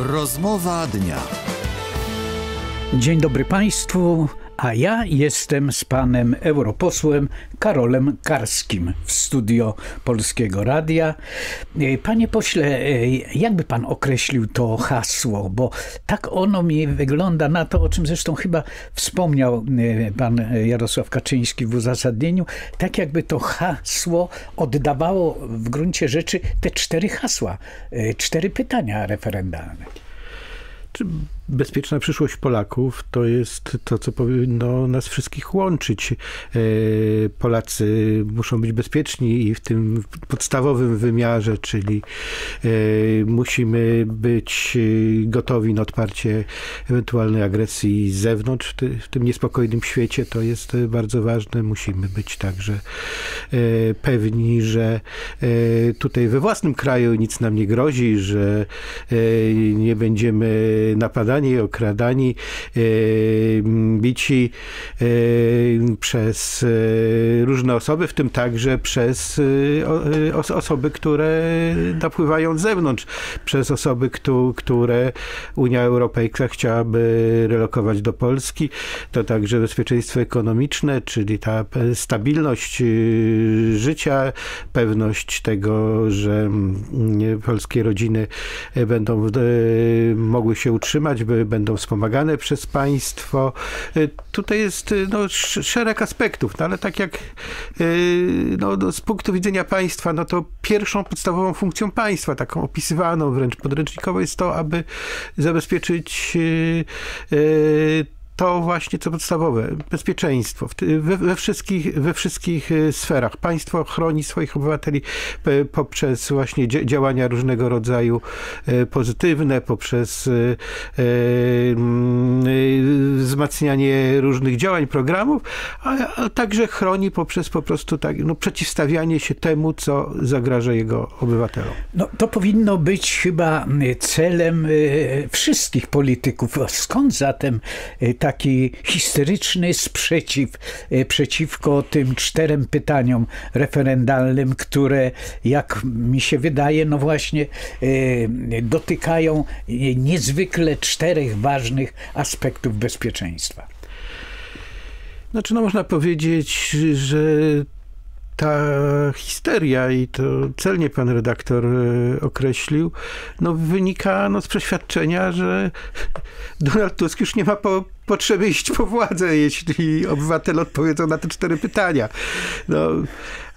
Rozmowa dnia. Dzień dobry Państwu, a ja jestem z panem europosłem Karolem Karskim w studio Polskiego Radia. E, panie pośle, e, jakby pan określił to hasło, bo tak ono mi wygląda na to, o czym zresztą chyba wspomniał e, pan Jarosław Kaczyński w uzasadnieniu, tak jakby to hasło oddawało w gruncie rzeczy te cztery hasła, cztery pytania referendalne. Bezpieczna przyszłość Polaków to jest to, co powinno nas wszystkich łączyć. E, Polacy muszą być bezpieczni i w tym podstawowym wymiarze, czyli e, musimy być gotowi na odparcie ewentualnej agresji z zewnątrz w tym niespokojnym świecie. To jest bardzo ważne. Musimy być także e, pewni, że tutaj we własnym kraju nic nam nie grozi, że nie będziemy napadani okradani, e, bici e, przez e, różne osoby, w tym także przez osoby, które napływają z zewnątrz, przez osoby, które Unia Europejska chciałaby relokować do Polski. To także bezpieczeństwo ekonomiczne, czyli ta stabilność życia, pewność tego, że mm, polskie rodziny będą mogły się utrzymać, będą wspomagane przez państwo. Y, tutaj jest y, no, szereg aspektów, no, ale tak jak y, no, no, z punktu widzenia państwa, no to pierwszą podstawową funkcją państwa, taką opisywaną wręcz podręcznikowo jest to, aby zabezpieczyć to właśnie co podstawowe, bezpieczeństwo we, we, wszystkich, we wszystkich e, sferach. Państwo chroni swoich obywateli e, poprzez właśnie działania różnego rodzaju e, pozytywne, poprzez wzmacnianie różnych działań, programów, a także chroni poprzez po prostu tak, no, przeciwstawianie się temu, co zagraża jego obywatelom. No, to powinno być chyba celem wszystkich polityków. Skąd zatem ta taki histeryczny sprzeciw e, przeciwko tym czterem pytaniom referendalnym, które, jak mi się wydaje, no właśnie e, dotykają niezwykle czterech ważnych aspektów bezpieczeństwa. Znaczy, no można powiedzieć, że ta histeria i to celnie pan redaktor e, określił, no wynika no, z przeświadczenia, że Donald Tusk już nie ma po, potrzeby iść po władzę, jeśli obywatele odpowiedzą na te cztery pytania. No,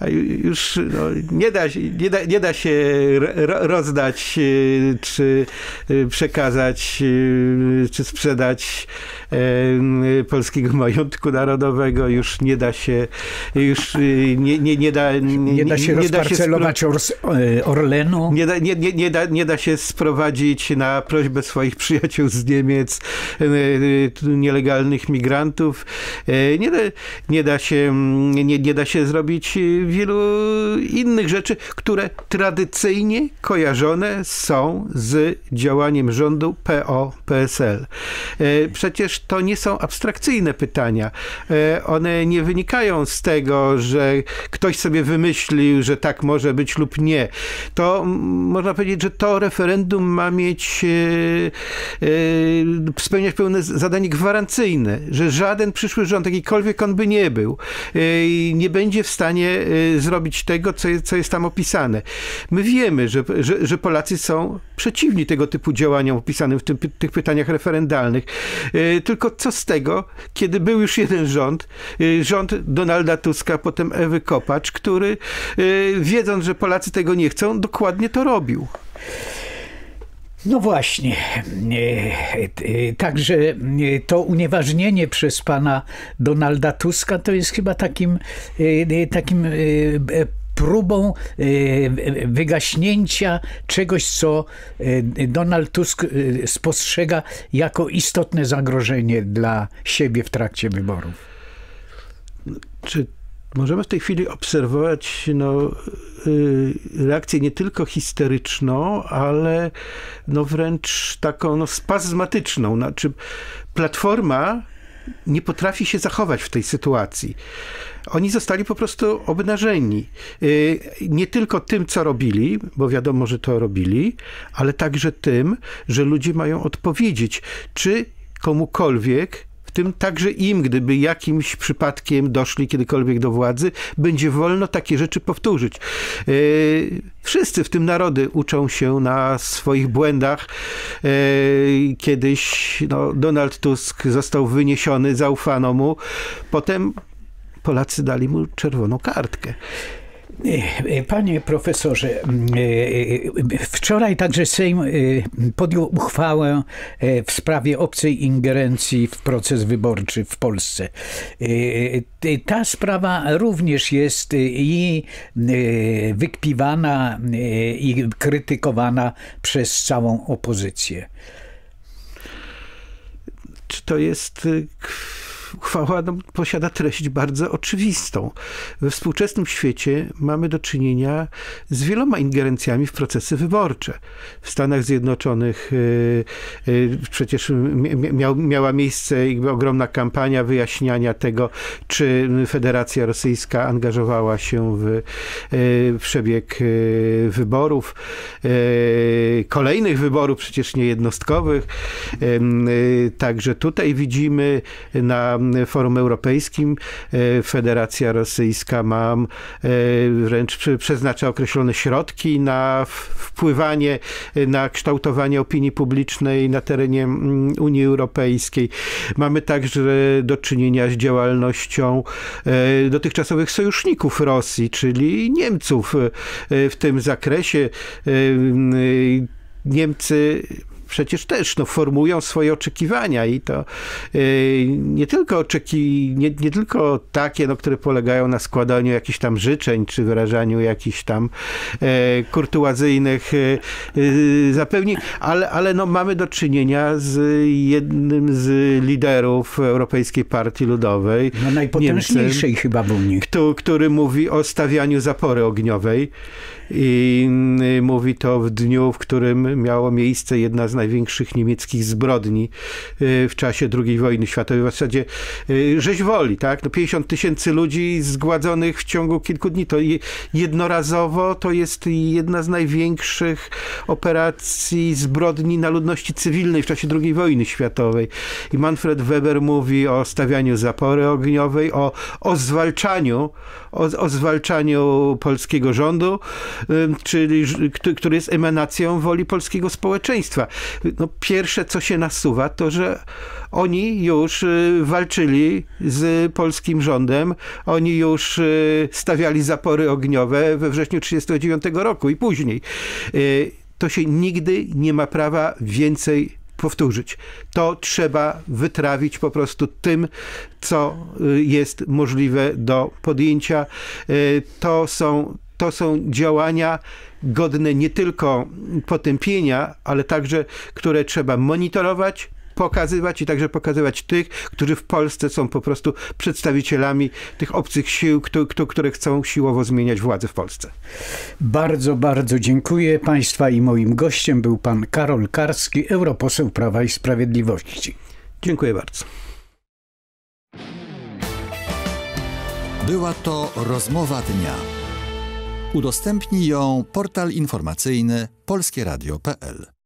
a już no, nie, da, nie, da, nie da się rozdać, e, czy e, przekazać, czy sprzedać polskiego majątku narodowego, już nie da się, już nie, nie, nie da... Nie, nie da się nie rozparcelować da się Orlenu. Nie da, nie, nie, nie, da, nie da się sprowadzić na prośbę swoich przyjaciół z Niemiec nielegalnych migrantów. Nie da, nie da się, nie, nie da się zrobić wielu innych rzeczy, które tradycyjnie kojarzone są z działaniem rządu PO-PSL. Przecież to nie są abstrakcyjne pytania. E, one nie wynikają z tego, że ktoś sobie wymyślił, że tak może być lub nie. To można powiedzieć, że to referendum ma mieć e, e, spełniać pełne zadanie gwarancyjne, że żaden przyszły rząd, jakikolwiek on by nie był, nie będzie w stanie zrobić tego, co jest, co jest tam opisane. My wiemy, że, że, że Polacy są przeciwni tego typu działaniom opisanym w tym, tych pytaniach referendalnych tylko co z tego, kiedy był już jeden rząd, rząd Donalda Tuska, potem Ewy Kopacz, który wiedząc, że Polacy tego nie chcą, dokładnie to robił. No właśnie. Y, także to unieważnienie przez pana Donalda Tuska to jest chyba takim, takim próbą e, wygaśnięcia czegoś, co e, Donald Tusk e, spostrzega jako istotne zagrożenie dla siebie w trakcie wyborów. Czy możemy w tej chwili obserwować no, reakcję nie tylko histeryczną, ale no wręcz taką no, spazmatyczną. Znaczy, Platforma nie potrafi się zachować w tej sytuacji. oni zostali po prostu obnażeni. Y, nie tylko tym, co robili, bo wiadomo, że to robili, ale także tym, że ludzie mają odpowiedzieć, czy komukolwiek w tym także im, gdyby jakimś przypadkiem doszli kiedykolwiek do władzy, będzie wolno takie rzeczy powtórzyć. Y, wszyscy, w tym narody, uczą się na swoich błędach. Y, kiedyś no, Donald Tusk został wyniesiony, zaufano mu. Potem Polacy dali mu czerwoną kartkę. Panie profesorze, wczoraj także Sejm podjął uchwałę w sprawie obcej ingerencji w proces wyborczy w Polsce. Ta sprawa również jest i wykpiwana i krytykowana przez całą opozycję. Czy to jest uchwała no, posiada treść bardzo oczywistą. We współczesnym świecie mamy do czynienia z wieloma ingerencjami w procesy wyborcze. W Stanach Zjednoczonych y, y, przecież miał, miała miejsce ogromna kampania wyjaśniania tego, czy Federacja Rosyjska angażowała się w, y, w przebieg wyborów, kolejnych wyborów, przecież niejednostkowych. Także tutaj widzimy na forum europejskim e, Federacja Rosyjska ma e, wręcz przeznacza określone środki na wpływanie, e, na kształtowanie opinii publicznej na terenie mm, Unii Europejskiej. Mamy także do czynienia z działalnością dotychczasowych sojuszników Rosji, czyli Niemców w tym zakresie. Niemcy przecież też no, formują swoje oczekiwania i to yy, nie tylko oczeki, nie, nie tylko takie, no, które polegają na składaniu jakichś tam życzeń, czy wyrażaniu jakichś tam yy, kurtuazyjnych yy, zapewnień, ale, ale no, mamy do czynienia z jednym z liderów Europejskiej Partii Ludowej. No najpotężniejszej Niemcem, chyba w Unii. Który, który mówi o stawianiu zapory ogniowej i y, mówi to w dniu, w którym miało miejsce jedna z największych niemieckich zbrodni y, w czasie II wojny światowej. W zasadzie y, rzeź woli, tak? No 50 tysięcy ludzi zgładzonych w ciągu kilku dni. To jednorazowo to jest jedna z największych operacji zbrodni na ludności cywilnej w czasie II wojny światowej. I Manfred Weber mówi o stawianiu zapory ogniowej, o, o zwalczaniu, o, o zwalczaniu polskiego rządu, czyli, który jest emanacją woli polskiego społeczeństwa. No, pierwsze, co się nasuwa, to, że oni już y, walczyli z polskim rządem, oni już y, stawiali zapory ogniowe we wrześniu 1939 roku i później. Y, to się nigdy nie ma prawa więcej powtórzyć. To trzeba wytrawić po prostu tym, co jest możliwe do podjęcia. To są to są działania godne nie tylko potępienia, ale także, które trzeba monitorować, pokazywać i także pokazywać tych, którzy w Polsce są po prostu przedstawicielami tych obcych sił, które chcą siłowo zmieniać władzę w Polsce. Bardzo, bardzo dziękuję Państwa i moim gościem był pan Karol Karski, europoseł Prawa i Sprawiedliwości. Dziękuję bardzo. Była to rozmowa dnia. Udostępni ją portal informacyjny polskieradio.pl.